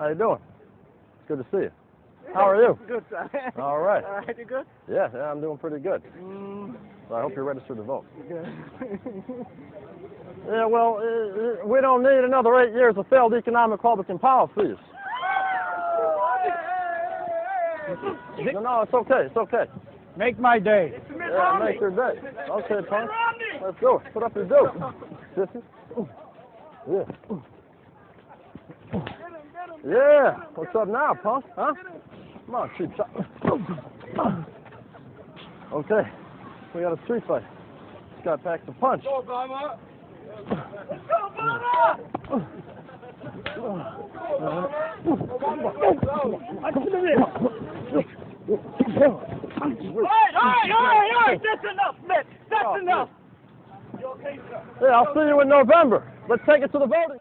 How you doing? It's good to see you. How are you? Good, sir. All right. All right, you good? Yeah, yeah, I'm doing pretty good. Mm, So I hope you're registered to vote. Yeah, well, uh, uh, we don't need another eight years of failed economic Republican policies. No, no, it's okay. It's okay. Make my day. Yeah, make your day. Okay, punk. Let's go. Put up your dope. Yeah. Yeah. What's up now, punk? Huh? Come on, cheap shot. Okay. We got a street fight. This guy packs a punch. all right, all right, all right, all right. That's enough, Mitch. That's Oh, enough. Yeah, I'll see you in November. Let's take it to the voting.